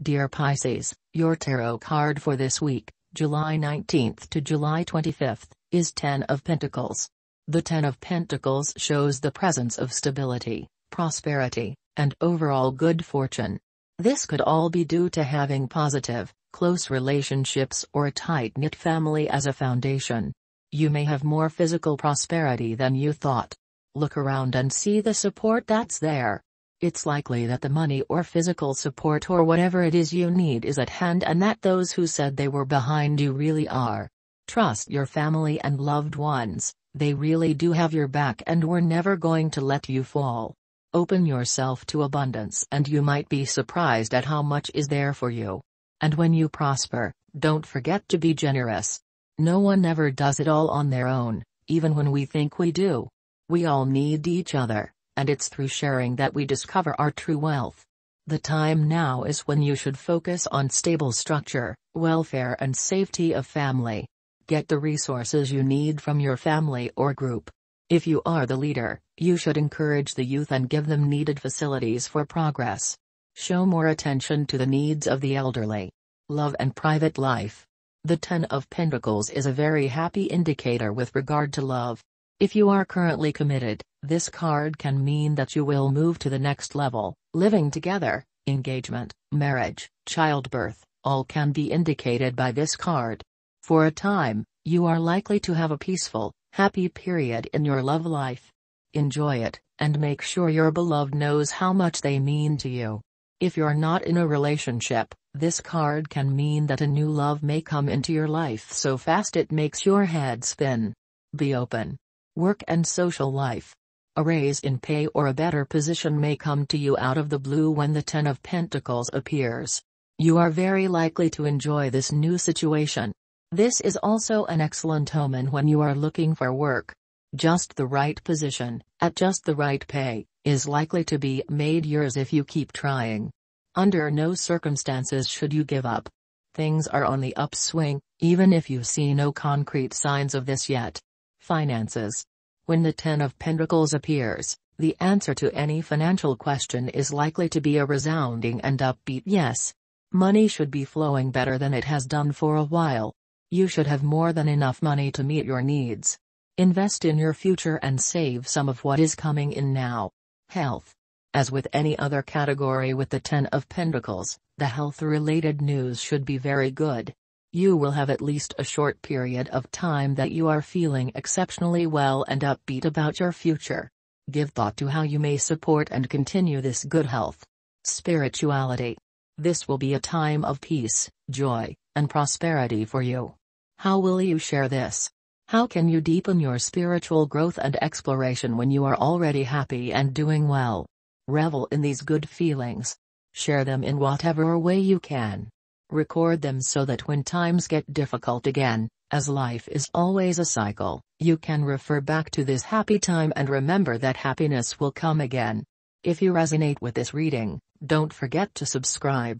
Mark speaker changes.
Speaker 1: Dear Pisces, your tarot card for this week, July 19th to July 25th, is Ten of Pentacles. The Ten of Pentacles shows the presence of stability, prosperity, and overall good fortune. This could all be due to having positive, close relationships or a tight-knit family as a foundation. You may have more physical prosperity than you thought. Look around and see the support that's there. It's likely that the money or physical support or whatever it is you need is at hand and that those who said they were behind you really are. Trust your family and loved ones, they really do have your back and we're never going to let you fall. Open yourself to abundance and you might be surprised at how much is there for you. And when you prosper, don't forget to be generous. No one ever does it all on their own, even when we think we do. We all need each other and it's through sharing that we discover our true wealth. The time now is when you should focus on stable structure, welfare and safety of family. Get the resources you need from your family or group. If you are the leader, you should encourage the youth and give them needed facilities for progress. Show more attention to the needs of the elderly. Love and private life. The Ten of Pentacles is a very happy indicator with regard to love. If you are currently committed, this card can mean that you will move to the next level, living together, engagement, marriage, childbirth, all can be indicated by this card. For a time, you are likely to have a peaceful, happy period in your love life. Enjoy it, and make sure your beloved knows how much they mean to you. If you're not in a relationship, this card can mean that a new love may come into your life so fast it makes your head spin. Be open work and social life. A raise in pay or a better position may come to you out of the blue when the Ten of Pentacles appears. You are very likely to enjoy this new situation. This is also an excellent omen when you are looking for work. Just the right position, at just the right pay, is likely to be made yours if you keep trying. Under no circumstances should you give up. Things are on the upswing, even if you see no concrete signs of this yet. Finances. When the Ten of Pentacles appears, the answer to any financial question is likely to be a resounding and upbeat yes. Money should be flowing better than it has done for a while. You should have more than enough money to meet your needs. Invest in your future and save some of what is coming in now. Health. As with any other category with the Ten of Pentacles, the health-related news should be very good. You will have at least a short period of time that you are feeling exceptionally well and upbeat about your future. Give thought to how you may support and continue this good health. Spirituality. This will be a time of peace, joy, and prosperity for you. How will you share this? How can you deepen your spiritual growth and exploration when you are already happy and doing well? Revel in these good feelings. Share them in whatever way you can. Record them so that when times get difficult again, as life is always a cycle, you can refer back to this happy time and remember that happiness will come again. If you resonate with this reading, don't forget to subscribe.